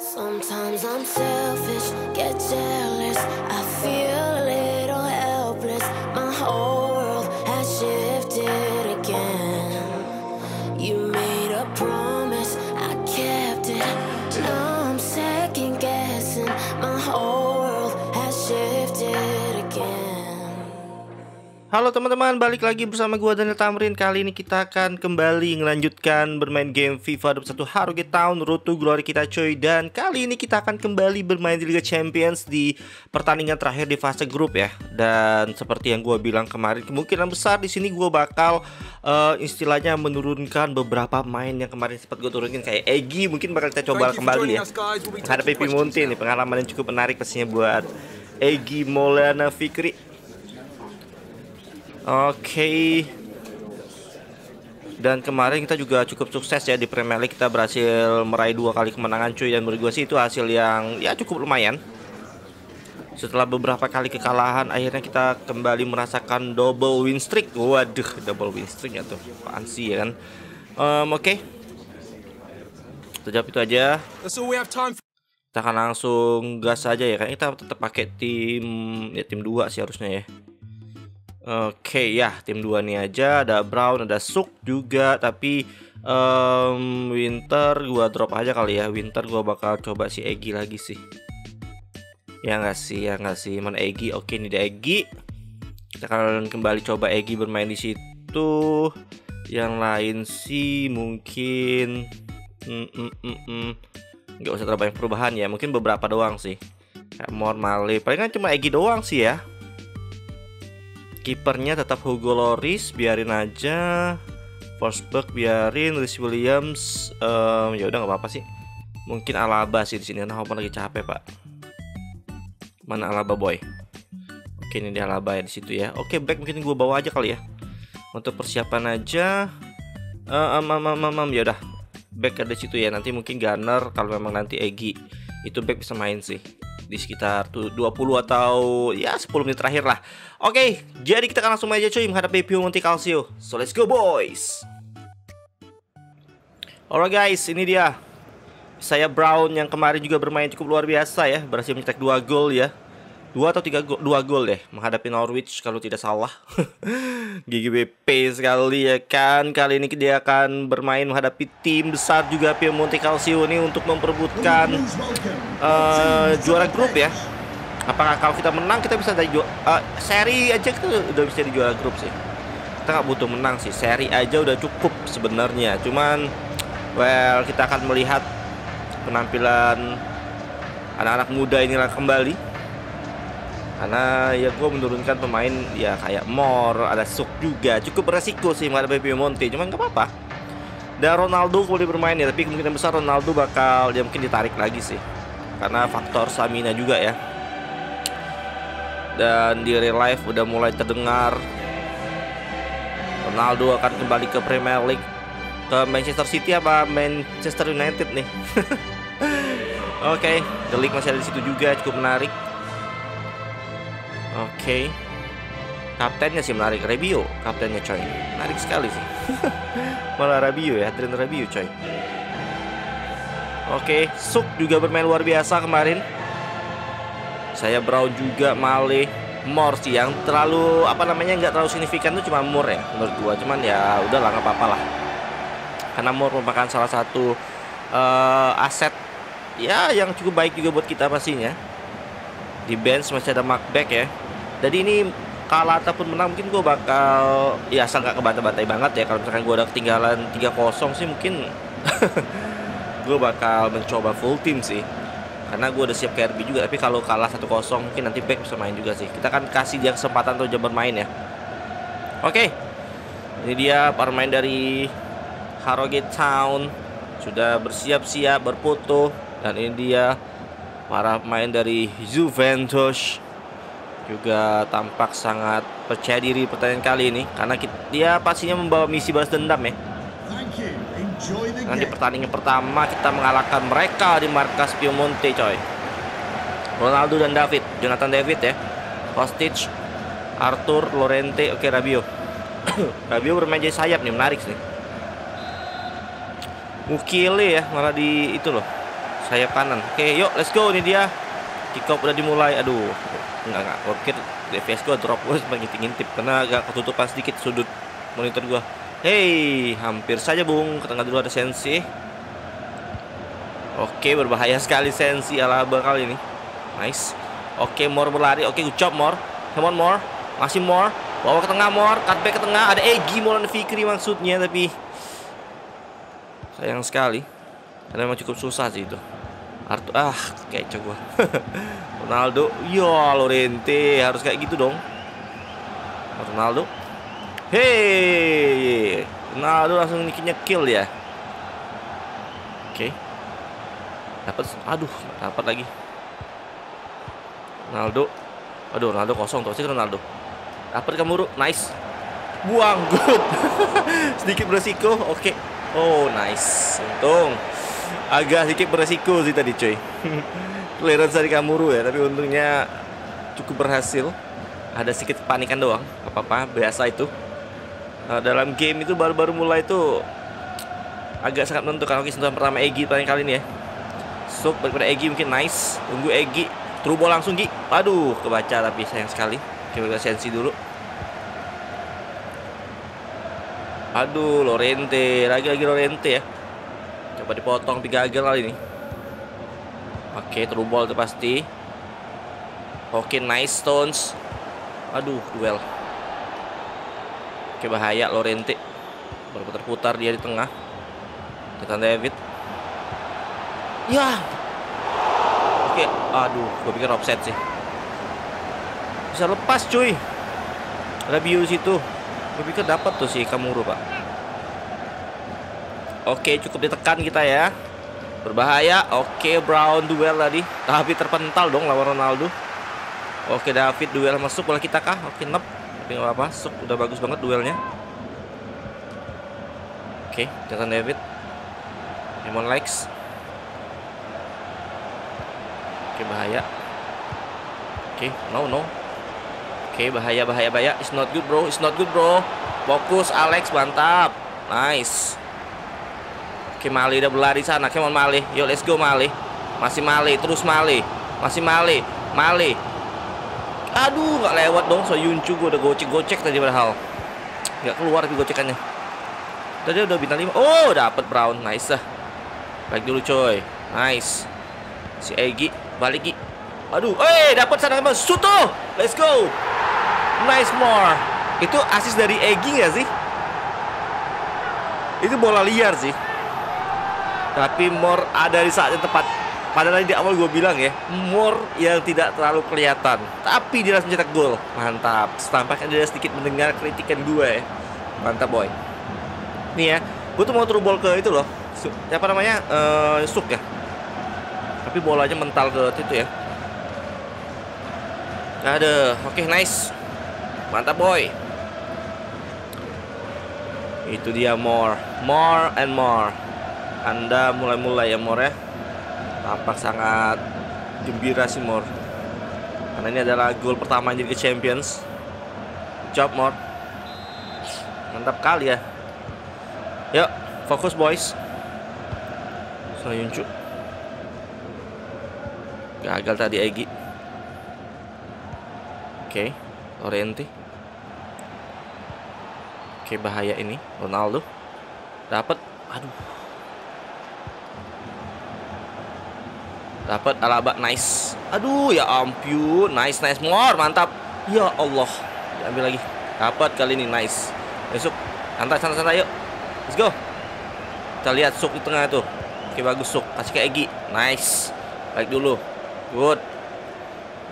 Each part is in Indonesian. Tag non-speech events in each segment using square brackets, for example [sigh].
Sometimes I'm selfish, get jealous. I feel Halo teman-teman, balik lagi bersama gua Daniel Tamrin. Kali ini kita akan kembali melanjutkan bermain game FIFA 21 Haruge Town Road to Glory kita coy. Dan kali ini kita akan kembali bermain di Liga Champions di pertandingan terakhir di fase grup ya. Dan seperti yang gua bilang kemarin, kemungkinan besar di sini gua bakal uh, istilahnya menurunkan beberapa main yang kemarin sempat gue turunin. Kayak Egi mungkin bakal kita coba kembali ya. menghadapi Pimonte ini pengalaman yang cukup menarik pastinya buat Egi Maulana Fikri Oke. Dan kemarin kita juga cukup sukses ya di Premier League kita berhasil meraih dua kali kemenangan cuy dan menurut gue sih itu hasil yang ya cukup lumayan. Setelah beberapa kali kekalahan akhirnya kita kembali merasakan double win streak. Waduh, double win streak ya tuh. Apaan sih ya kan? Um, oke. Okay. Sejak itu aja. Kita akan langsung gas aja ya kan kita tetap pakai tim ya tim 2 sih harusnya ya. Oke ya tim dua nih aja. Ada Brown ada Suk juga tapi um, Winter gua drop aja kali ya. Winter gua bakal coba si Egi lagi sih. Ya nggak sih ya nggak sih mana Egi oke ini ada Egi kita akan kembali coba Egi bermain di situ. Yang lain sih mungkin mm, mm, mm, mm. nggak usah terlalu banyak perubahan ya mungkin beberapa doang sih. Kayak Mor Male palingan cuma Egi doang sih ya kipernya tetap Hugo Loris biarin aja. Forsberg biarin Rhys Williams um, ya udah nggak apa-apa sih. Mungkin Alaba sih di sini karena Homer lagi capek pak. Mana Alaba boy? Oke ini dia Alaba ya di situ ya. Oke back mungkin gue bawa aja kali ya. Untuk persiapan aja. Um, um, um, um, um, ya udah. Back ada situ ya. Nanti mungkin Gunner kalau memang nanti Egi itu back bisa main sih di sekitar 20 atau ya 10 menit terakhir lah. Oke, jadi kita akan langsung aja cuy menghadapi Pio Monte Calcio. So let's go boys. Alright guys, ini dia. Saya Brown yang kemarin juga bermain cukup luar biasa ya, berhasil mencetak 2 gol ya. Dua atau tiga gol, dua gol deh menghadapi Norwich kalau tidak salah. [laughs] GGBP sekali ya kan. Kali ini dia akan bermain menghadapi tim besar juga Piemonte Calcio ini untuk memperebutkan uh, juara grup ya. Apakah kalau kita menang kita bisa dari uh, seri aja kita udah bisa di juara grup sih. Kita nggak butuh menang sih, seri aja udah cukup sebenarnya. Cuman, well kita akan melihat penampilan anak-anak muda inilah kembali karena ya gue menurunkan pemain ya kayak Mor ada Suk juga. Cukup beresiko sih menghadapi Piemonte cuman gak apa-apa. Dan Ronaldo dia bermain ya tapi kemungkinan besar Ronaldo bakal dia mungkin ditarik lagi sih. Karena faktor stamina juga ya. Dan di real life udah mulai terdengar Ronaldo akan kembali ke Premier League. Ke Manchester City apa Manchester United nih? [laughs] Oke, okay, The masih ada di situ juga cukup menarik Oke. Okay. Kaptennya sih menarik Rebio, kaptennya coy. Menarik sekali sih. [laughs] Malah Rabio ya, Adrian Rabio coy. Oke, okay. Suk juga bermain luar biasa kemarin. Saya Brown juga Male Mor sih yang terlalu apa namanya nggak terlalu signifikan tuh cuma Mur ya menurut gua cuman ya udahlah nggak apa-apa lah karena Mur merupakan salah satu uh, aset ya yang cukup baik juga buat kita pastinya di bench masih ada Macbeth ya jadi ini kalah ataupun menang mungkin gue bakal ya asal nggak kebantai-bantai banget ya. Kalau misalkan gue udah ketinggalan 3-0 sih mungkin [laughs] gue bakal mencoba full team sih. Karena gue udah siap ke RB juga tapi kalau kalah 1-0 mungkin nanti back bisa main juga sih. Kita kan kasih dia kesempatan untuk jam bermain ya. Oke. Ini dia permain dari Harrogate Town. Sudah bersiap-siap berfoto. Dan ini dia para pemain dari Juventus juga tampak sangat percaya diri pertandingan kali ini karena dia pastinya membawa misi balas dendam ya. Nanti pertandingan pertama kita mengalahkan mereka di markas Piemonte coy. Ronaldo dan David, Jonathan David ya. Kostic, Arthur, Lorente, oke Rabio. [coughs] Rabio bermain jadi sayap nih, menarik sih. Mukile ya, malah di itu loh sayap kanan. Oke, yuk let's go ini dia. Kick off udah dimulai. Aduh. Enggak enggak. Gue pikir DPS gue drop gue cuma ngintip-ngintip karena agak ketutupan sedikit sudut monitor gua. Hei, hampir saja Bung. Ke tengah dulu ada Sensi. Oke, berbahaya sekali Sensi Alaba kali ini. Nice. Oke, Mor berlari. Oke, good job Mor. Come on Mor. Masih Mor. Bawa ke tengah Mor. Cutback ke tengah. Ada Egi Molan Fikri maksudnya tapi sayang sekali. Karena memang cukup susah sih itu. Artu ah kecoh gua. [laughs] Ronaldo, ya Lorente harus kayak gitu dong. Ronaldo. Hei, Ronaldo langsung kill ya. Oke. Okay. Dapat aduh, dapat lagi. Ronaldo. Aduh, Ronaldo kosong tuh sih Ronaldo. Dapat kamu nice. Buang [laughs] good. [laughs] Sedikit beresiko. Oke. Okay. Oh, nice. Untung agak sedikit beresiko sih tadi cuy. [laughs] Clearance dari Kamuru ya tapi untungnya cukup berhasil. Ada sedikit panikan doang apa-apa biasa itu. Nah, dalam game itu baru-baru mulai itu agak sangat menentukan. Oke sentuhan pertama Egi paling kali ini ya. So pada Egi mungkin nice. Tunggu Egi. Turbo langsung Gi. Aduh kebaca tapi sayang sekali. Kita sensi dulu. Aduh Lorente. Lagi-lagi Lorente ya Coba dipotong tiga kali ini. Oke, true itu pasti. Oke, nice stones. Aduh, duel. Oke, bahaya Lorente. Berputar-putar dia di tengah. Nathan David. Ya. Oke, aduh, gue pikir offset sih. Bisa lepas, cuy. Ada bius itu. Gue pikir dapat tuh si Kamuru, Pak. Oke, cukup ditekan kita ya. Berbahaya. Oke, Brown duel tadi. Tapi terpental dong lawan Ronaldo. Oke, David duel masuk bola kita kah? Oke, nep. Tapi nggak apa-apa. Udah bagus banget duelnya. Oke, Jonathan David. Demon Lex. Oke, bahaya. Oke, no no. Oke, bahaya bahaya bahaya. It's not good, bro. It's not good, bro. Fokus Alex, mantap. Nice. Oke Mali udah berlari sana. Come on Mali Yuk let's go Mali Masih Mali Terus Mali Masih Mali Mali Aduh gak lewat dong. So Yuncu gue udah gocek-gocek tadi padahal. Gak keluar tapi gocekannya. Tadi udah bintang 5 Oh dapet Brown. Nice lah Baik dulu coy. Nice. Si Egi Balik Gi. Aduh Eh dapet sana ke mana Suto Let's go. Nice more. Itu asis dari Egi gak sih? Itu bola liar sih tapi Mor ada di saat yang tepat. Padahal di awal gue bilang ya, Mor yang tidak terlalu kelihatan, tapi dia langsung cetak gol. Mantap. Tampaknya dia sedikit mendengar kritikan gue ya. Mantap boy. Nih ya, gue tuh mau turun ball ke itu loh. Siapa namanya? Uh, Suk ya. Tapi bolanya mental ke itu ya. Ada, oke okay, nice. Mantap boy. Itu dia more, more and more. Anda mulai-mulai ya Mor ya. Tampak sangat gembira sih Mor. Karena ini adalah gol pertama jadi Champions. Job Mor. Mantap kali ya. Yuk fokus boys. Soyuncu Gagal tadi Egi. Oke okay. Orienti Oke okay, bahaya ini. Ronaldo. Dapat Aduh Dapat Alaba nice. Aduh ya ampun, nice nice more, mantap. Ya Allah. Diambil lagi. Dapat kali ini nice. Besok santai santai santai yuk. Let's go. Kita lihat Suk di tengah itu. Oke bagus Suk. Kasih ke Egi. Nice. Baik dulu. Good.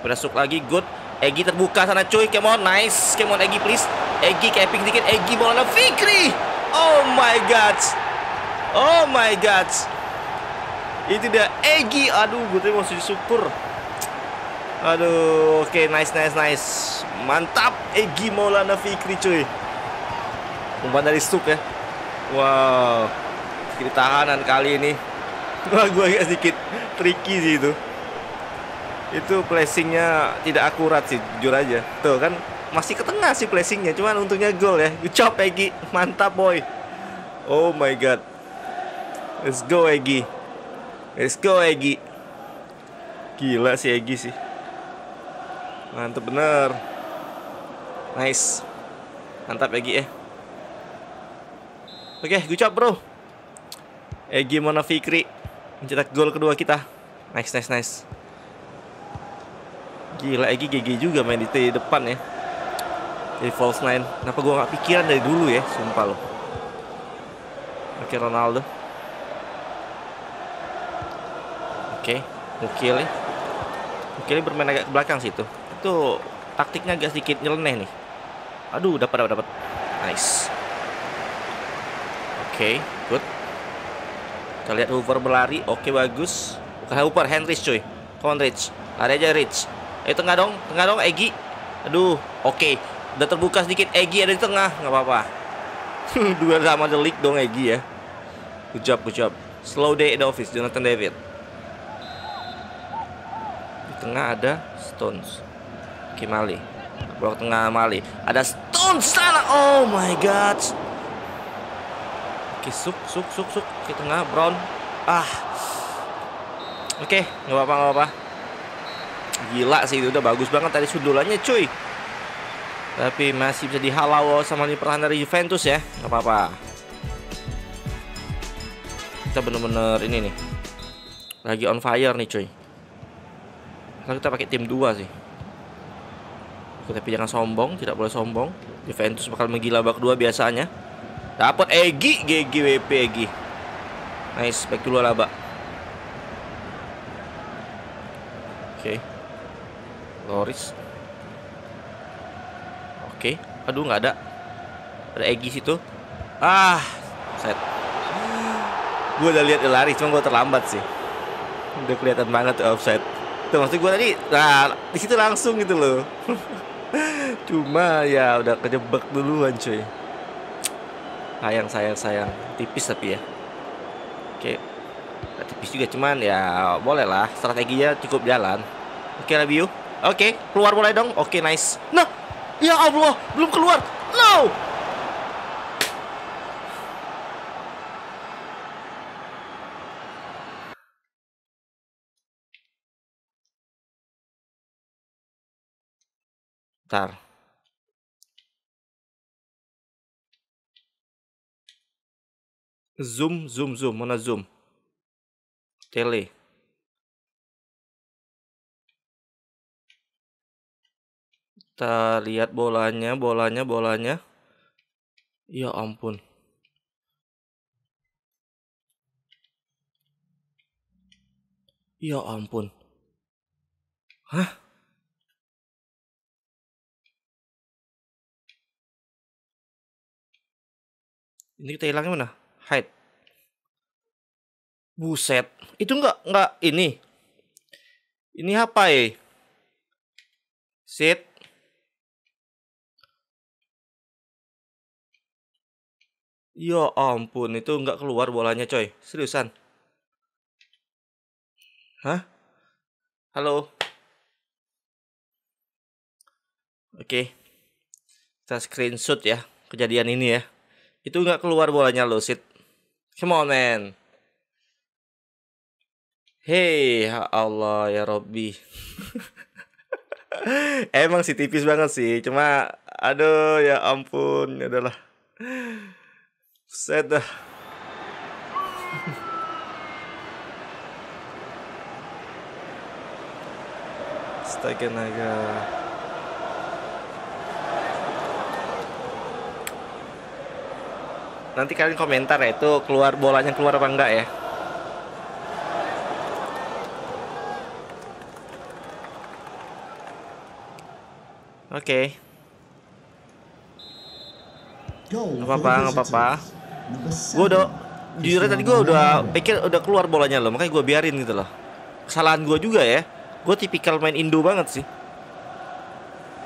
Udah lagi good. Egi terbuka sana cuy. Come on, nice. Come on Egi please. Egi keping dikit. Egi bola Fikri. Oh my god. Oh my god. Itu dia Egi. Aduh, gue tuh masih syukur. Aduh, oke okay, nice nice nice. Mantap Egi Maulana Fikri cuy. Umpan dari Stuk ya. Wow. Kiri tahanan kali ini. [laughs] Wah, gue agak sedikit tricky sih itu. Itu placingnya tidak akurat sih, jujur aja. Tuh kan masih ke tengah sih placingnya, cuman untungnya gol ya. Good job Egi, mantap boy. Oh my god. Let's go Egi. Let's go Egi. Gila si Egi sih. Mantep bener. Nice. Mantap Egi ya. Oke, good job bro. Egi Mona Fikri mencetak gol kedua kita. Nice, nice, nice. Gila Egi GG juga main di depan ya. Di false nine. Kenapa gua nggak pikiran dari dulu ya, sumpah loh. Oke Ronaldo. Oke, Mukili. Mukili bermain agak ke belakang situ. Itu taktiknya agak sedikit nyeleneh nih. Aduh, dapat dapat dapat. Nice. Oke, good. Kita lihat Hoover berlari. Oke, bagus. Bukan Hoover, Henrich cuy. Come on, Rich. Lari aja, Rich. Eh, tengah dong. Tengah dong, Egi. Aduh, oke. Udah terbuka sedikit. Egi ada di tengah. Nggak apa-apa. [laughs] Dua sama League dong, Egi ya. Good job, good job. Slow day at the office, Jonathan David. Tengah ada Stones. Oke, Mali. Blok tengah Mali. Ada Stones sana. Oh my god. Oke, suk, suk, suk, suk. Ke tengah, Brown. Ah. Oke, nggak apa-apa, nggak apa-apa. Gila sih, itu udah bagus banget tadi sundulannya, cuy. Tapi masih bisa dihalau sama ini pertahanan dari Juventus ya. Nggak apa-apa. Kita bener-bener ini nih. Lagi on fire nih, cuy. Kalau kita pakai tim 2 sih. Tapi jangan sombong, tidak boleh sombong. Juventus bakal menggila bak dua biasanya. Dapat Egi, GG WP Egi. Nice, back dulu Alaba. Oke. Okay. Loris. Oke. Okay. Aduh, nggak ada. Ada Egi situ. Ah, set. Gue udah lihat dia lari, cuma gue terlambat sih. Udah kelihatan banget offset. Tuh maksud gue tadi, nah di situ langsung gitu loh. [laughs] cuma ya udah kejebak duluan cuy. Sayang sayang sayang. Tipis tapi ya. Oke. Nggak tipis juga cuman ya boleh lah. Strateginya cukup jalan. Oke review oke keluar mulai dong. Oke nice. Nah ya Allah belum keluar. No Ntar Zoom, zoom, zoom. Mana zoom? Tele. Kita lihat bolanya, bolanya, bolanya. Ya ampun. Ya ampun. Hah? Ini kita hilangnya mana? Hide. Buset. Itu enggak enggak ini. Ini apa ya? Sit. Ya ampun, itu enggak keluar bolanya coy. Seriusan. Hah? Halo. Oke. Kita screenshot ya kejadian ini ya. Itu nggak keluar bolanya lo, Sid. Come on, man. Hei, ya Allah ya Robby. [laughs] Emang sih tipis banget sih, cuma aduh ya ampun, ya adalah set dah. [laughs] Astaga naga. Nanti kalian komentar ya itu keluar bolanya keluar apa enggak ya. Oke. Okay. Gak apa-apa, gak apa-apa. Gue udah jujur tadi gue udah pikir udah keluar bolanya loh, makanya gue biarin gitu loh. Kesalahan gue juga ya. Gue tipikal main Indo banget sih.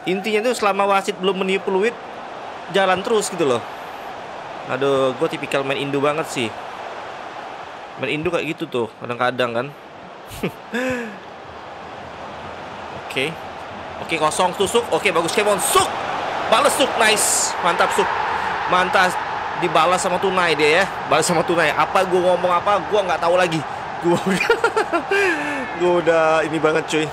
Intinya tuh selama wasit belum meniup peluit, jalan terus gitu loh. Aduh, gue tipikal main Indo banget sih. Main Indo kayak gitu tuh, kadang-kadang kan. [laughs] Oke. Oke, okay, kosong tusuk. Oke, okay, bagus Kemon. Suk. Balas suk. Nice. Mantap suk. Mantap dibalas sama tunai dia ya. Balas sama tunai. Apa gue ngomong apa? Gue nggak tahu lagi. Gue udah, [laughs] udah ini banget cuy.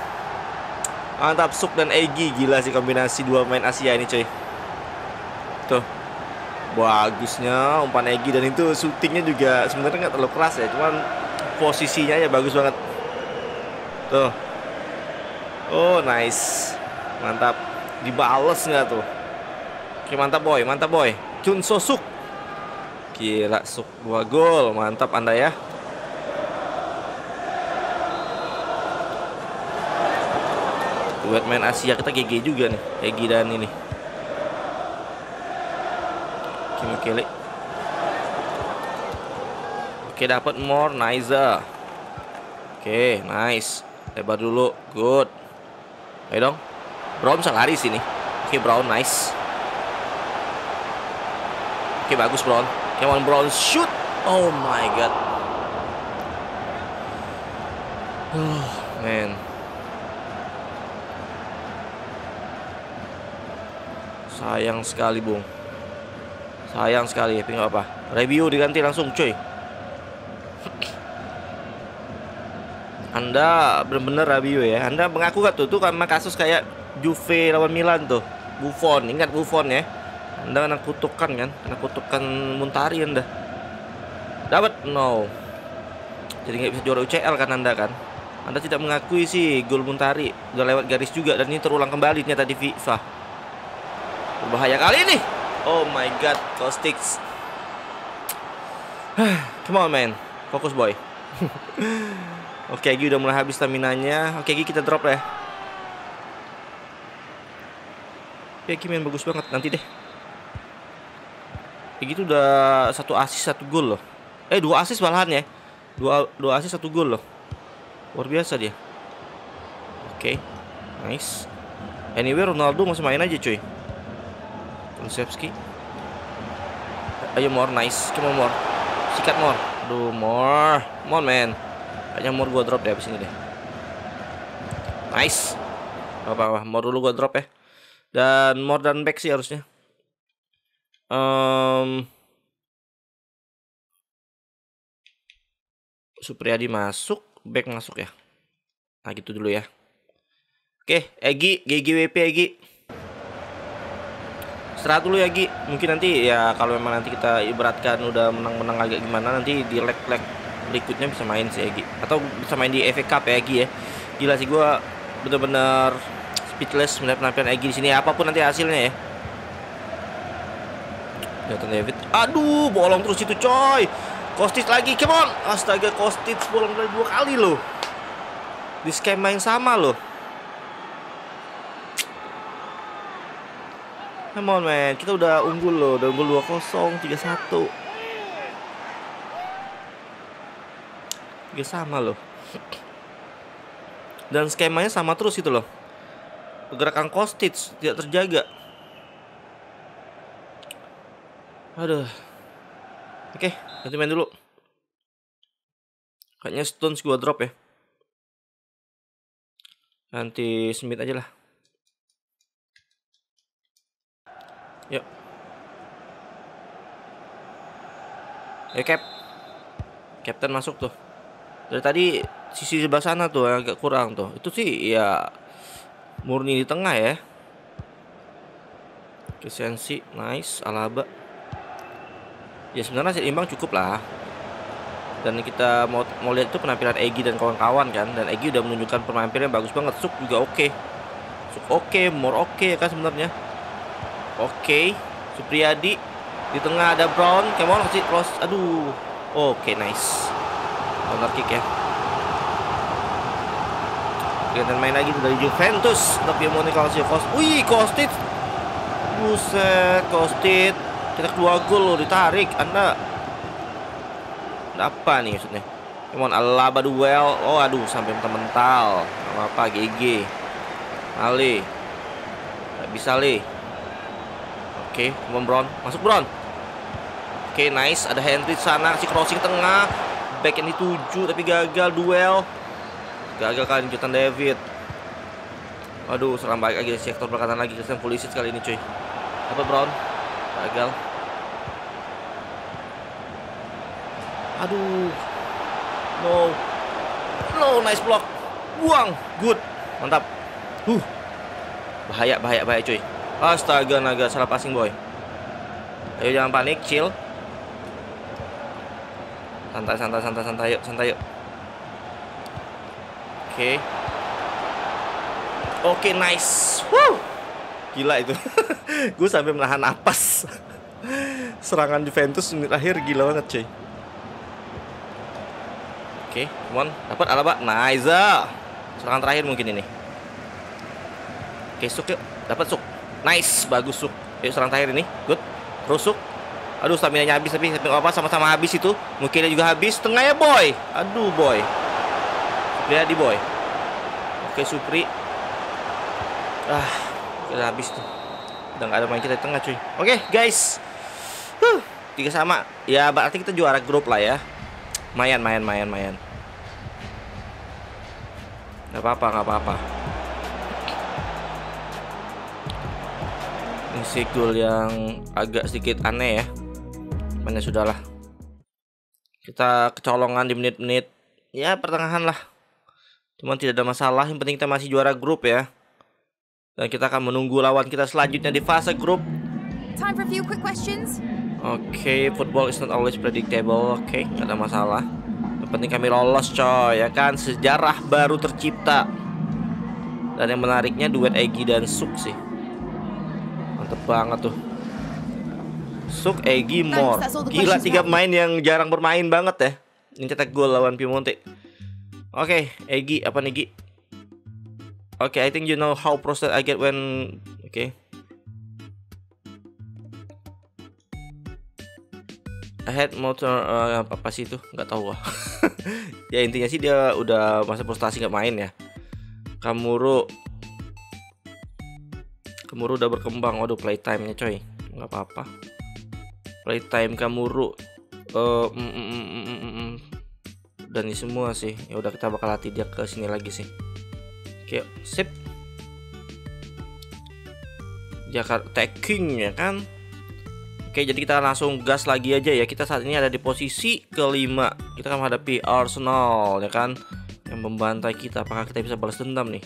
Mantap Suk dan Egi gila sih kombinasi dua main Asia ini cuy. Bagusnya umpan Egi dan itu syutingnya juga sebenarnya nggak terlalu keras ya, cuman posisinya ya bagus banget. Tuh. Oh, nice. Mantap. Dibales nggak tuh? Oke, mantap boy, mantap boy. Chun Sosuk. Gila, Suk dua gol. Mantap Anda ya. Duet main Asia kita GG juga nih Egi dan ini Kimi Kele Oke dapat more. Niza Oke nice. Lebar dulu. Good. Ayo dong. Brown bisa lari sini. Oke Brown nice. Oke bagus Brown. On Brown shoot. Oh my god. Oh [sighs] man. Sayang sekali, Bung. Sayang sekali, tapi nggak apa. Review diganti langsung, cuy. Anda benar-benar review ya. Anda mengaku gak tuh tuh karena kasus kayak Juve lawan Milan tuh. Buffon, ingat Buffon ya. Anda kena kutukan kan? Kena kutukan Muntari Anda. Dapat no. Jadi nggak bisa juara UCL kan Anda kan? Anda tidak mengakui sih gol Muntari udah lewat garis juga dan ini terulang kembali ternyata di FIFA. Berbahaya kali ini. Oh my god, Costix. [sighs] Come on man, fokus boy. [laughs] Oke, Gi udah mulai habis stamina-nya. Oke, Gi kita drop ya. Oke, Gi main bagus banget. Nanti deh. Kayak gitu udah satu asis satu gol loh. Eh dua asis malahan ya. Dua dua asis satu gol loh. Luar biasa dia. Oke, nice. Anyway Ronaldo masih main aja cuy. Kulusevski ayo more nice. Cuma more sikat more aduh more more man. Kayaknya more gua drop deh abis ini deh. Nice. Apa apa more dulu gua drop ya. Dan more dan back sih harusnya. Um, Supriyadi masuk back masuk ya. Nah gitu dulu ya. Oke Egi GGWP Egi istirahat dulu ya Gi. Mungkin nanti ya kalau memang nanti kita ibaratkan udah menang-menang agak gimana nanti di leg-leg berikutnya bisa main sih ya Gi. Atau bisa main di FA Cup ya Gi ya. Gila sih gue bener-bener speechless melihat penampilan Egi di sini. Apa pun nanti hasilnya ya. Jonathan David. Aduh bolong terus itu coy. Kostic lagi come on. Astaga Kostic bolong dari dua kali loh. Di skema yang sama loh Come on man, kita udah unggul loh, udah unggul 2-0, 3-1 Juga sama loh. Dan skemanya sama terus itu loh. Pergerakan Kostic tidak terjaga. Aduh. Oke, nanti main dulu. Kayaknya Stones gua drop ya. Nanti Smith aja lah Yuk. Ya Cap. Captain masuk tuh. Dari tadi sisi sebelah sana tuh agak kurang tuh. Itu sih ya murni di tengah ya. Kesensi, nice, Alaba. Ya sebenarnya sih imbang cukup lah. Dan kita mau mau lihat itu penampilan Egi dan kawan-kawan kan. Dan Egi udah menunjukkan penampilan bagus banget. Suk juga oke. Okay. Suk oke, okay, more oke okay, kan sebenarnya. Oke, okay. Supriyadi di tengah ada Brown. Come on, kasih cross. Aduh. Oke, okay, nice. Counter kick ya. Kita main lagi dari Juventus. Tapi mau nih kalau si Kost. Wih, Kostit. Buset, Kostit. Kita dua gol loh ditarik. Anda apa nih maksudnya? Come on, Alaba duel. Oh, aduh, sampai mental. Apa apa, GG. Ali. Gak bisa, Le. Oke, okay, Brown. Masuk Brown. Oke, okay, nice. Ada Henry sana kasih crossing tengah. Back yang dituju tapi gagal duel. Gagal kali Jonathan David. Waduh, serang balik lagi di sektor belakang lagi. Christian polisi kali ini, cuy. Apa Brown? Gagal. Aduh. No. No, nice block. Buang. Good. Mantap. Huh. Bahaya, bahaya, bahaya cuy. Astaga, naga salah passing boy. Ayo jangan panik, chill. Santai, santai, santai, santai, yuk, santai yuk. Oke. Oke, nice. Woo. Gila itu. [laughs] Gue sampai menahan napas. Serangan Juventus menit akhir gila banget, cuy. Oke, come on. Dapat Alaba. Nice. Serangan terakhir mungkin ini. Oke, Suk yuk. Dapat Suk. Nice, bagus Suk. Yuk serangan terakhir ini. Good. Terus Suk. Aduh, stamina-nya habis tapi apa sama-sama habis itu. Mungkin juga habis. Tengahnya Boy. Aduh, Boy. Lihat di Boy. Oke, Supri. Ah, udah habis tuh. Udah nggak ada main kita di tengah, cuy. Oke, guys. Huh, tiga sama. Ya, berarti kita juara grup lah ya. Mayan, mayan, mayan, mayan. Gak apa-apa, gak apa-apa. Goal yang agak sedikit aneh ya. Mana sudahlah. Kita kecolongan di menit-menit ya pertengahan lah. Cuman tidak ada masalah. Yang penting kita masih juara grup ya. Dan kita akan menunggu lawan kita selanjutnya di fase grup. Time for a few quick questions. Oke, okay, football is not always predictable. Oke, okay, nggak ada masalah. Yang penting kami lolos, coy, ya kan? Sejarah baru tercipta. Dan yang menariknya duet Egi dan Suk sih. Mantep banget tuh. Suk, Egi, Mor. Gila tiga pemain yang jarang bermain banget ya. Ini cetak gol lawan Piemonte. Oke, okay, Egi apa nih Gi? Oke, okay, I think you know how process I get when oke. Okay. Ahead motor uh, apa, apa sih itu? Nggak tahu ah. [laughs] ya intinya sih dia udah masa frustasi nggak main ya. Kamuru Kamuru udah berkembang. Waduh, playtime-nya coy. Nggak apa-apa. Playtime Kamuru uh, mm, mm, mm, mm, mm, mm. dan ini semua sih. Ya udah kita bakal latih dia ke sini lagi sih. Oke, sip. Jakarta taking ya kan. Oke, jadi kita langsung gas lagi aja ya. Kita saat ini ada di posisi kelima. Kita akan menghadapi Arsenal ya kan, yang membantai kita. Apakah kita bisa balas dendam nih?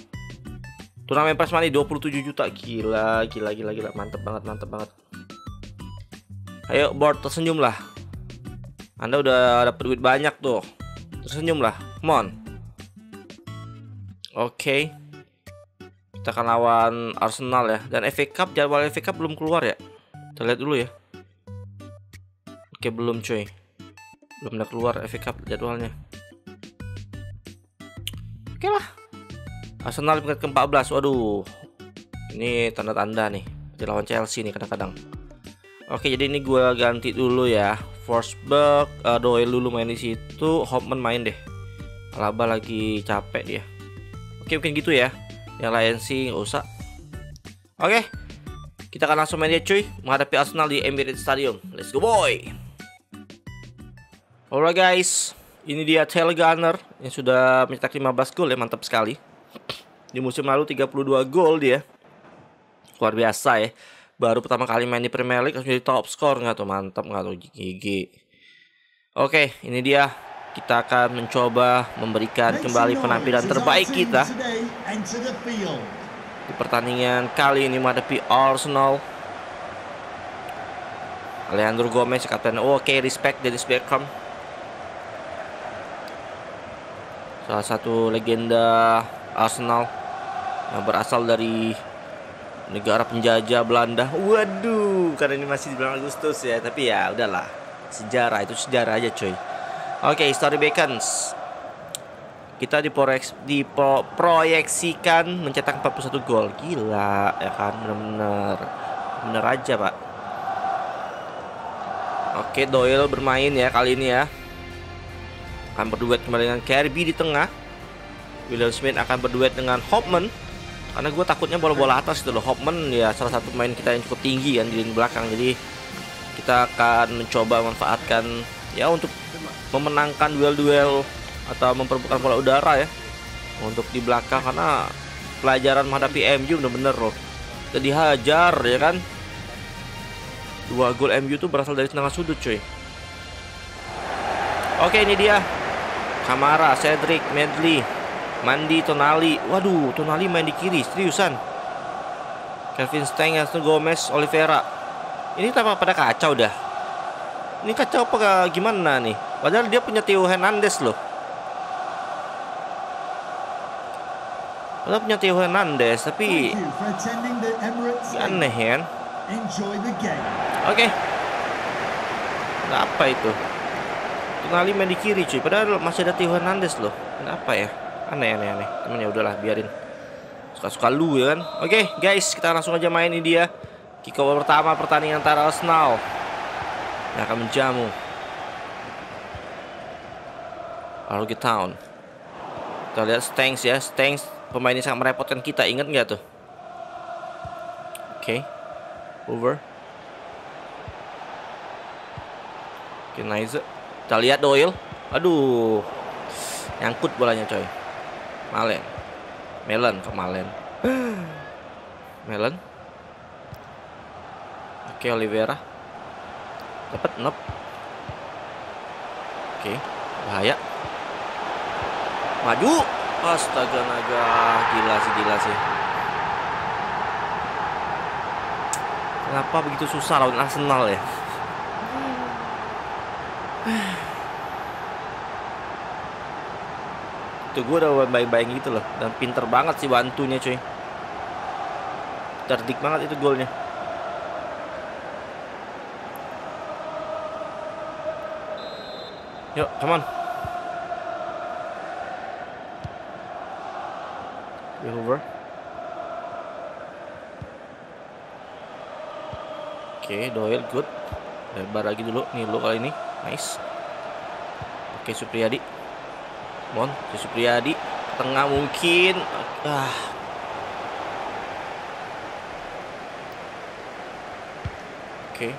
Turnamen prize money 27 juta. Gila, gila, gila, gila. Mantep banget, mantep banget. Ayo board tersenyum lah. Anda udah dapat duit banyak tuh. Tersenyum lah. Come on. Oke. Okay. Kita akan lawan Arsenal ya. Dan FA Cup jadwal FA Cup belum keluar ya. Kita lihat dulu ya. Oke, belum cuy. Belum ada keluar FA Cup jadwalnya. Oke lah. Arsenal peringkat ke-14. Waduh. Ini tanda-tanda nih. Di lawan Chelsea nih kadang-kadang. Oke, jadi ini gue ganti dulu ya. Forsberg, uh, Doyle dulu main di situ, Hopman main deh. Alaba lagi capek dia. Oke mungkin gitu ya Yang lain sih nggak usah Oke Kita akan langsung main ya cuy Menghadapi Arsenal di Emirates Stadium Let's go boy Alright guys Ini dia Taylor Gunner Yang sudah mencetak 15 gol ya Mantap sekali Di musim lalu 32 gol dia. Luar biasa ya. Baru pertama kali main di Premier League Langsung jadi top score nggak tuh Mantap. Nggak tuh GG Oke ini dia. Kita akan mencoba memberikan kembali penampilan terbaik kita. di pertandingan kali ini menghadapi Arsenal. Alejandro Gomez kapten. Oh, Oke, okay, respect Dennis Beckham. Salah satu legenda Arsenal yang berasal dari negara penjajah Belanda. Waduh, karena ini masih di bulan Agustus ya, tapi ya udahlah. Sejarah itu sejarah aja, coy. Oke, okay, Story Bacons. Kita diproyeks, diproyeksikan mencetak 41 gol. Gila, ya kan? Bener-bener. Bener aja, Pak. Oke, okay, Doyle bermain ya kali ini ya. Akan berduet kembali dengan Kirby di tengah. William Smith akan berduet dengan Hopman. Karena gue takutnya bola-bola atas itu loh. Hopman ya salah satu pemain kita yang cukup tinggi kan di belakang. Jadi kita akan mencoba manfaatkan ya untuk memenangkan duel-duel atau memperebutkan bola udara ya. Untuk di belakang karena pelajaran menghadapi MU bener-bener loh. Jadi hajar ya kan. Dua gol MU tuh berasal dari tengah sudut cuy. Oke ini dia. Kamara, Cedric, Medley, Mandi, Tonali. Waduh, Tonali main di kiri, seriusan. Kelvin Stengs, Gomez, Oliveira. Ini tampak pada kacau dah. Ini kacau apa gimana nih? Padahal dia punya Theo Hernandez loh. Padahal punya Theo Hernandez, tapi aneh ya. Oke. Kenapa itu? Tonali main di kiri cuy. Padahal masih ada Theo Hernandez loh. Kenapa ya? Aneh aneh aneh. Cuman ya udahlah biarin. Suka-suka lu ya kan. Oke guys kita langsung aja main ini dia. Kick pertama pertandingan antara Arsenal yang akan menjamu Arrogate Town. Kita lihat Stanks ya. Stanks pemain ini sangat merepotkan kita. Ingat nggak tuh? Oke. Over. Oke, nice. Kita lihat Doyle. Aduh. Nyangkut bolanya, coy. Malen. Melon ke Malen. Melon. Oke, Oliveira. Dapat nop. Oke, bahaya. Maju. Astaga naga, gila sih, gila sih. Kenapa begitu susah lawan Arsenal ya? Tuh gue udah bayang-bayang gitu loh. Dan pinter banget sih bantunya cuy. Cerdik banget itu golnya. Yuk, come on. Yuk, over. Oke, Doyle good. Lebar lagi dulu. Nih lu kali ini. Nice. Oke, Supriyadi Mon, Supriyadi Tengah mungkin. Ah. Oke.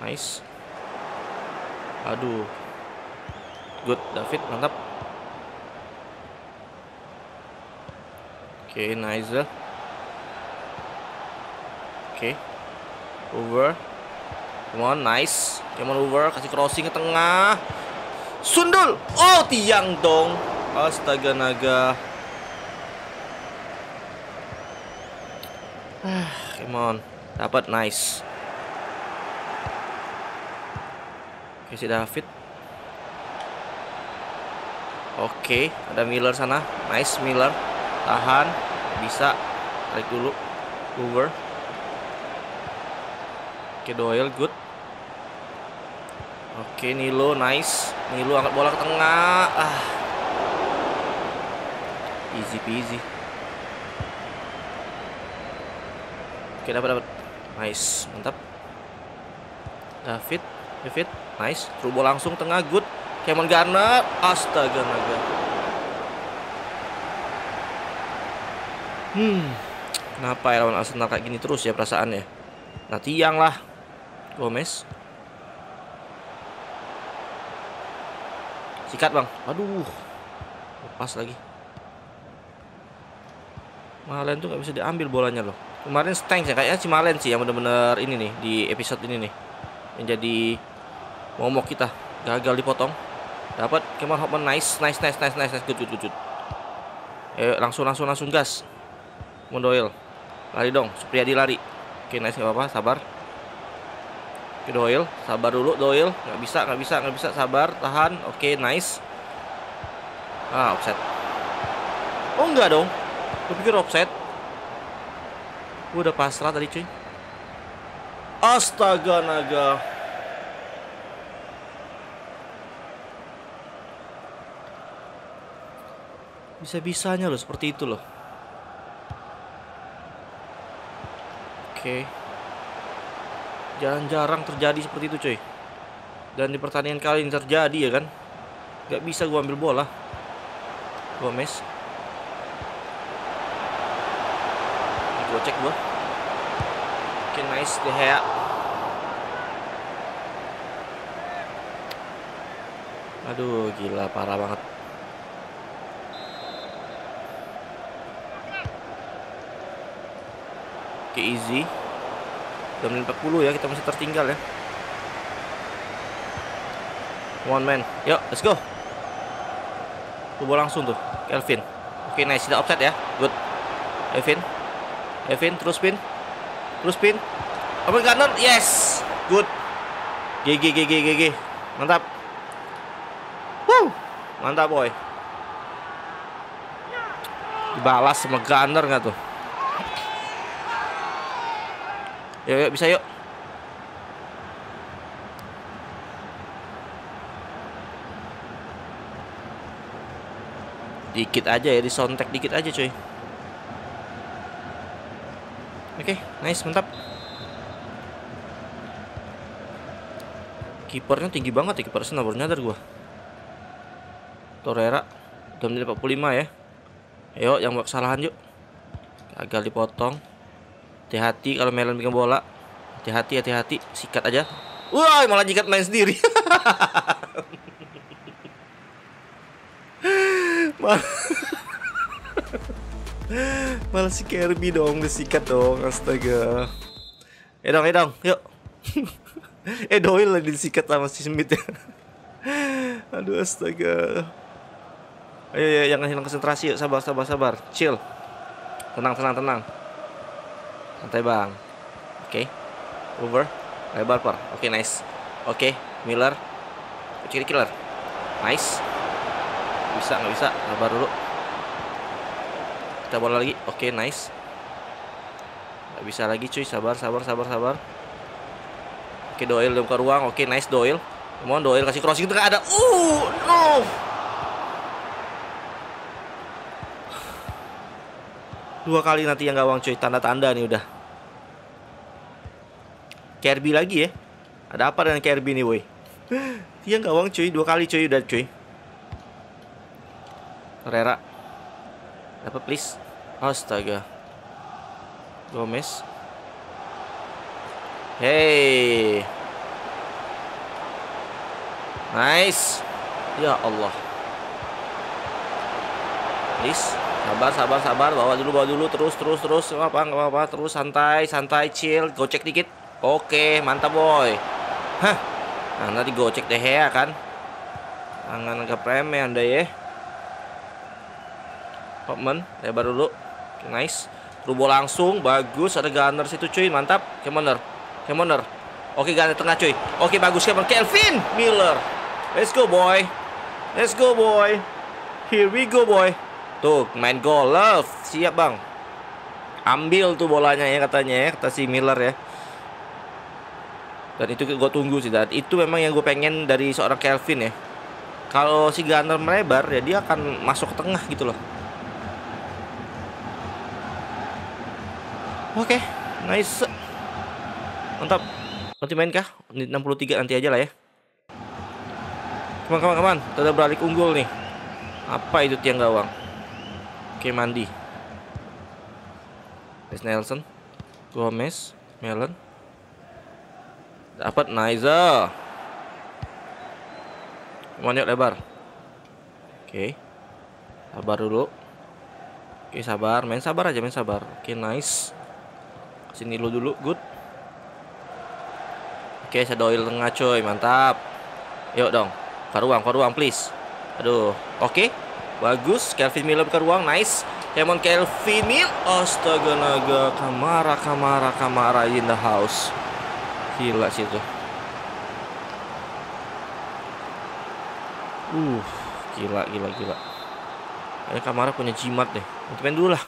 Nice. Aduh. Good, David, mantap. Oke, nice Oke. Over. Come on, nice. Come on over, kasih crossing ke tengah Sundul. Oh, tiang dong. Astaga naga. Ah, Come on. Dapat, nice. Oke, si David. Oke, ada Miller sana. Nice, Miller. Tahan. Bisa. Tarik dulu. Over. Oke, Doyle, good. Oke, Nilo, nice. Nilo angkat bola ke tengah. Ah. Easy peasy. Oke, dapat dapat. Nice, mantap. David, David, nice. Bola langsung tengah, good. Cameron Garner, astaga naga. Hmm. Kenapa ya lawan Arsenal kayak gini terus ya perasaannya? Nah, tiang lah. Gomez. Sikat bang. Aduh. Lepas lagi. Malen tuh gak bisa diambil bolanya loh. Kemarin Stanks ya. Kayaknya si Malen sih yang bener-bener ini nih Di episode ini nih. Yang jadi Momok kita. Gagal dipotong. Dapat Kemar Hopman nice Nice nice nice nice Good good good, good. Eh langsung langsung langsung gas. Mondoil Lari dong. Supriyadi lari. Oke nice. Gak apa-apa. Sabar Oke Doyle, sabar dulu Doyle, nggak bisa, nggak bisa, nggak bisa, sabar, tahan. Oke, nice. Ah, offset. Oh enggak dong, gue pikir offset. Gue udah pasrah tadi cuy. Astaga naga. Bisa-bisanya loh seperti itu loh. Oke. Jarang-jarang terjadi seperti itu coy Dan di pertandingan kali ini terjadi ya kan? Gak bisa gua ambil bola. Gomez. Gue cek gua. Oke nice. De Gea. Aduh gila parah banget. Oke easy Udah menit 40 ya, kita masih tertinggal ya. One man. Yuk, let's go. bola langsung tuh. Kelvin. Oke, nice. Tidak offset ya. Good. Evin. Evin terus pin. Terus pin. Open Gunner. Yes. Good. GG GG GG. Mantap. Woo. Mantap boy. Dibalas sama Gunner nggak tuh? Yuk, yuk bisa yuk. Dikit aja ya, di soundtrack dikit aja cuy. Oke, nice, mantap. Kipernya tinggi banget ya, kiper Arsenal baru nyadar gua. Torreira udah menit 45 ya. Ayo, yang kesalahan yuk. Gagal dipotong. Hati-hati kalau Melon bikin bola. Hati-hati, hati-hati. Sikat aja. Wah, malah jikat main sendiri. [laughs] Mal [laughs] Malah si Kirby dong disikat dong Astaga Eh dong, eh dong, yuk [laughs] Eh Doyle lagi disikat sama si Smith ya Aduh astaga Ayo ya jangan hilang konsentrasi yuk sabar sabar sabar Chill Tenang tenang tenang Santai bang. Oke. Okay. Over. Lebar par. Oke okay, nice. Oke okay. Miller. Kiri killer. Nice. Bisa nggak bisa. Sabar dulu. Kita bola lagi. Oke okay, nice. Nggak bisa lagi cuy. Sabar sabar sabar sabar. Oke okay, Doyle dalam ke ruang. Oke okay, nice Doyle. Mohon Doyle. Kasih crossing. Itu ada. Uh no dua kali nanti yang gawang cuy. Tanda-tanda nih udah. Kirby lagi ya? Ada apa dengan Kirby nih woi? [laughs] Dia gawang cuy. Dua kali cuy. Udah cuy. Herrera Dapat please. Astaga. Gomez. Hey. Nice. Ya Allah. Please Sabar sabar sabar. Bawa dulu bawa dulu. Terus terus terus. Gak apa gak apa Terus santai santai chill. Gocek dikit. Oke mantap boy. Hah? Nah nanti gocek deh ya kan? Tangan agak preme anda ya. Hopman lebar dulu. Okay, nice. Rubo langsung. Bagus ada gunner situ cuy. Mantap. Kemoner Kemoner. Oke gunner tengah cuy. Oke bagus Kemoner. Kelvin Miller. Let's go boy. Let's go boy. Here we go boy tuh main goal love siap bang ambil tuh bolanya ya katanya ya kata si Miller ya dan itu gue tunggu sih dan itu memang yang gue pengen dari seorang Kelvin ya kalau si Gunner melebar ya dia akan masuk ke tengah gitu loh Oke, okay, nice. Mantap. Nanti main kah? Menit 63 nanti aja lah ya. Kawan, kawan. Kita beralik unggul nih. Apa itu tiang gawang? Oke, mandi. Wes Nelson. Gomez. Melon. Dapat. Come yuk lebar. Oke. Sabar dulu. Oke, sabar. Main sabar aja, main sabar. Oke, nice. Sini lu dulu, good. Oke, saya doil tengah coy, mantap. Yuk dong, ke ruang, ruang please. Aduh, oke. Bagus, Kelvin Miller ke ruang, nice. Kemon Kelvin Miller, astaga naga, Kamara, Kamara, Kamara in the house. Gila sih itu. Uh, gila, gila, gila. Kayaknya Kamara punya jimat deh. Nanti main dulu lah.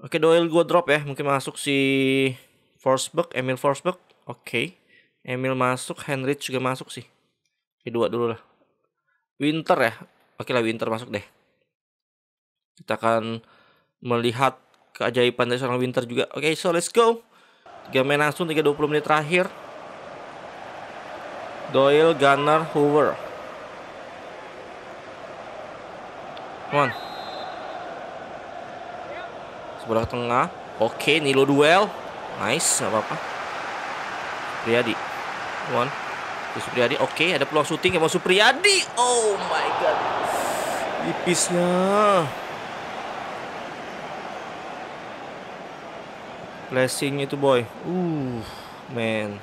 Oke, Doyle gue drop ya. Mungkin masuk si Forsberg, Emil Forsberg. Oke. Emil masuk, Henrich juga masuk sih. Kedua dulu lah. Winter ya. Oke lah, Winter masuk deh. Kita akan melihat keajaiban dari seorang Winter juga. Oke, so let's go. Tiga main langsung 3-20 menit terakhir. Doyle, Gunner, Hoover. Come on. Sebelah tengah. Oke, Nilo duel. Nice, apa-apa. Supriyadi. One. Supriyadi. Oke, ada peluang syuting mau Supriyadi. Oh my god. Tipisnya. Blessing itu boy. Uh, man.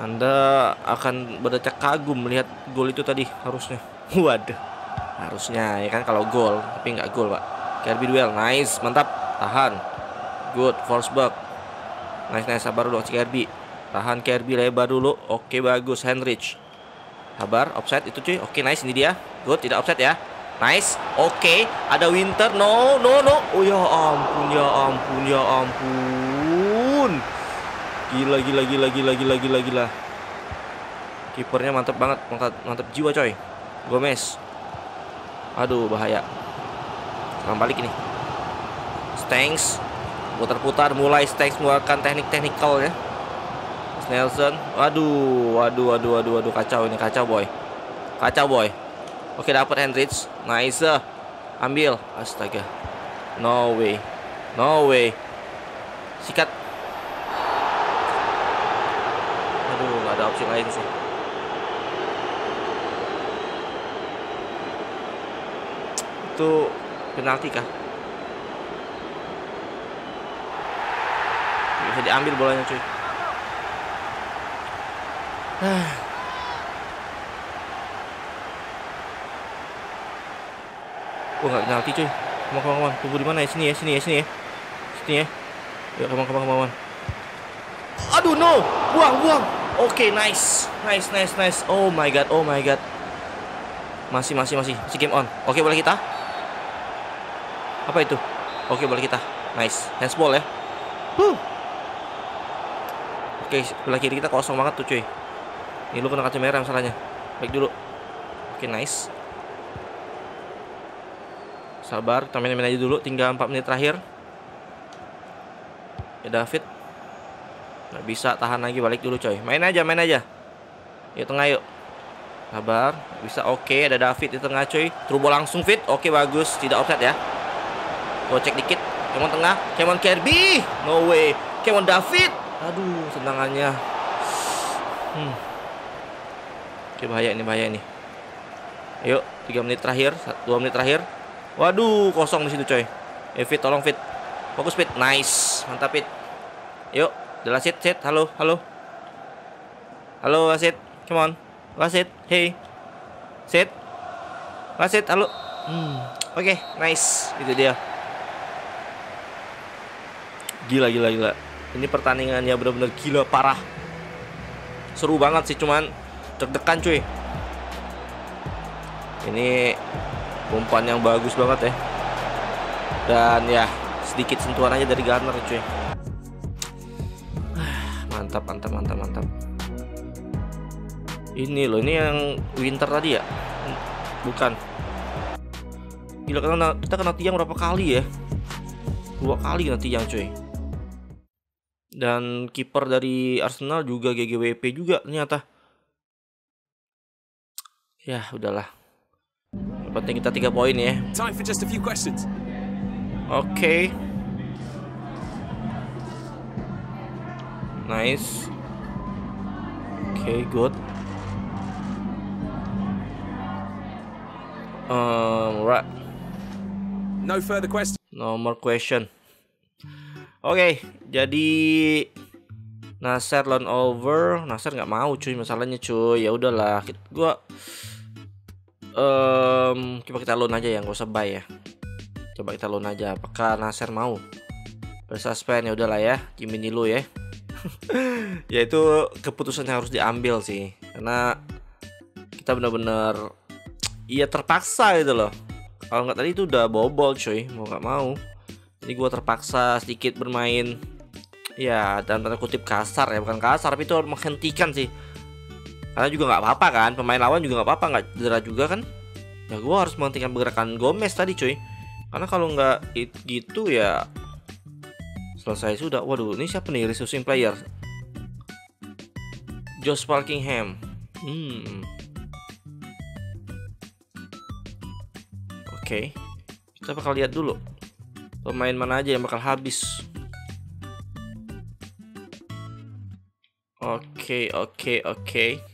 Anda akan berdecak kagum melihat gol itu tadi harusnya. [laughs] Waduh. Harusnya ya kan kalau gol, tapi nggak gol, Pak. Kirby duel, nice, mantap. Tahan. Good, Forsberg. Nice, nice, sabar dulu si Kirby. Tahan Kirby lebar dulu. Oke, bagus Henrich. Sabar, offset itu cuy. Oke, nice ini dia. Good, tidak offset ya. Nice. Oke, ada Winter. No, no, no. Oh ya ampun, ya ampun, ya ampun. Gila, gila, gila, gila, gila, gila, gila. Kipernya mantap banget, mantap, mantap jiwa coy. Gomez. Aduh, bahaya. Sekarang balik ini. Stanks putar-putar mulai Stanks mengeluarkan teknik teknikal ya. Nelson. Waduh, waduh, waduh, waduh, waduh, kacau ini, kacau boy. Kacau boy. Oke, dapat Hendrich. Nice. Ambil. Astaga. No way. No way. Sikat. Aduh, nggak ada opsi lain sih. Itu penalti kah? Bisa diambil bolanya cuy. Wah nggak penalti cuy. On, come on. Tunggu di mana ya? Sini ya, sini ya, sini ya. Sini ya. Yuk, on, come on. Aduh, no. Buang, buang. Oke, nice. Nice, nice, nice. Oh my god, oh my god. Masih, masih, masih. Masih game on. Oke, boleh kita? Apa itu? Oke, boleh kita. Nice. Handsball ya. Huh. Oke, okay, kita kosong banget tuh cuy. Ini lu kena kaca merah masalahnya. Baik dulu. Oke, nice. Sabar, kita main-main aja dulu. Tinggal 4 menit terakhir. Ya David. Nggak bisa tahan lagi balik dulu coy. Main aja, main aja. Ya tengah yuk. Sabar, bisa oke okay. ada David di tengah coy. Turbo langsung fit. Oke okay, bagus, tidak offset ya. Gocek dikit. Kemon tengah, Kemon Kirby. No way. Kemon David. Aduh, tendangannya. Hmm. Oke, bahaya ini, bahaya ini. Ayo, 3 menit terakhir, 2 menit terakhir. Waduh, kosong di situ coy. Eh, fit, tolong fit. Fokus fit. Nice. Mantap fit. Yuk, Udah sit, sit. Halo, halo. Halo, Wasit. Come on. Wasit. Hey. Sit. Wasit, halo. Hmm. Oke, okay, nice. Itu dia. Gila, gila, gila. Ini pertandingannya benar-benar gila parah. Seru banget sih, cuman deg-degan cuy. Ini umpan yang bagus banget ya. Dan ya, sedikit sentuhan aja dari Garner cuy. Mantap mantap mantap mantap. Ini loh ini yang winter tadi ya? Bukan. Gila kena kita kena tiang berapa kali ya? Dua kali kena tiang cuy. Dan kiper dari Arsenal juga GGWP juga ternyata ya udahlah yang penting kita tiga poin ya oke okay. Nice. Okay, good. Um, right. No further question. No more question. Oke, okay, jadi Nasir loan over, Nasir nggak mau cuy masalahnya cuy. Ya udahlah, gua um, coba kita loan aja ya, nggak usah buy ya. Coba kita loan aja. Apakah Nasir mau? Bersuspend ya udahlah ya, Jimmy ya. [laughs] ya itu keputusan yang harus diambil sih karena kita benar-benar iya terpaksa gitu loh kalau nggak tadi itu udah bobol cuy mau nggak mau jadi gue terpaksa sedikit bermain ya dan tanda kutip kasar ya bukan kasar tapi itu menghentikan sih karena juga nggak apa-apa kan pemain lawan juga nggak apa-apa nggak cedera juga kan. Ya gue harus menghentikan pergerakan Gomez tadi cuy. Karena kalau nggak gitu ya selesai sudah. Waduh ini siapa nih resourcing player? Josh Parkingham hmm. Oke. Okay. kita bakal lihat dulu pemain mana aja yang bakal habis. Oke okay, oke okay, oke.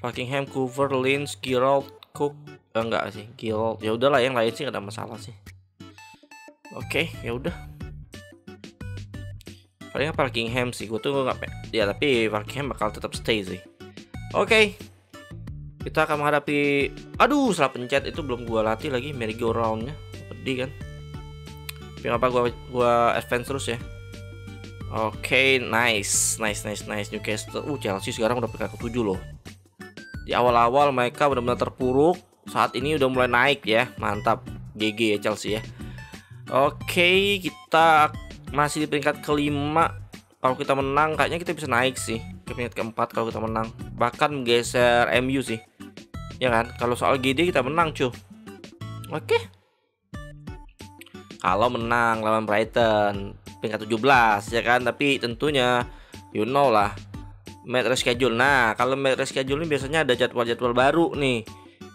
Parkingham, Coover, Lynch, Girold, Cook eh, enggak sih Girold ya udahlah yang lain sih gak ada masalah sih. Oke okay, ya udah. Paling Parkingham sih gue tuh nggak ya tapi Parkingham bakal tetap stay sih. Oke kita akan menghadapi aduh salah pencet itu belum gua latih lagi merry go roundnya pedih kan? Tapi apa gua gua advance terus ya. Oke, nice, nice, nice, nice. Newcastle, uh Chelsea sekarang udah peringkat ke-7 loh. Di awal-awal mereka benar-benar terpuruk, saat ini udah mulai naik ya, mantap. GG ya Chelsea ya. Oke, kita masih di peringkat kelima. Kalau kita menang, kayaknya kita bisa naik sih ke peringkat keempat kalau kita menang. Bahkan geser MU sih, ya kan? Kalau soal GD kita menang cuy. Oke. Kalau menang lawan Brighton peringkat 17 ya kan tapi tentunya you know lah match reschedule. Nah kalau match reschedule ini biasanya ada jadwal-jadwal baru nih.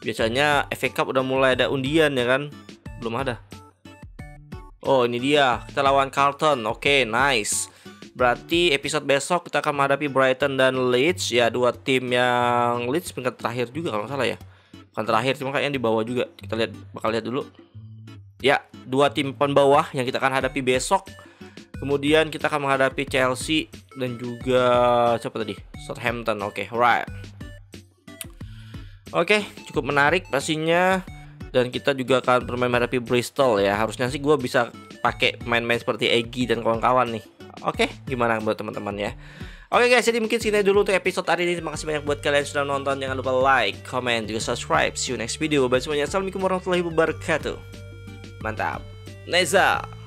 Biasanya FA Cup udah mulai ada undian ya kan? Belum ada. Oh ini dia. Kita lawan Carlton. Oke nice. Berarti episode besok kita akan menghadapi Brighton dan Leeds. Ya dua tim yang Leeds peringkat terakhir juga kalau nggak salah ya. Bukan terakhir cuma kayaknya di bawah juga. Kita lihat bakal lihat dulu. Ya dua tim papan bawah yang kita akan hadapi besok Kemudian kita akan menghadapi Chelsea dan juga siapa tadi? Southampton. Oke, okay, right. Oke, okay, cukup menarik pastinya dan kita juga akan bermain menghadapi Bristol ya. Harusnya sih gue bisa pakai main-main seperti Egi dan kawan-kawan nih. Oke, okay, gimana buat teman-teman ya? Oke guys, jadi mungkin segini dulu untuk episode hari ini. Terima kasih banyak buat kalian sudah nonton. Jangan lupa like, comment, juga subscribe. See you next video. Bye semuanya. Assalamualaikum warahmatullahi wabarakatuh. Mantap. Neza.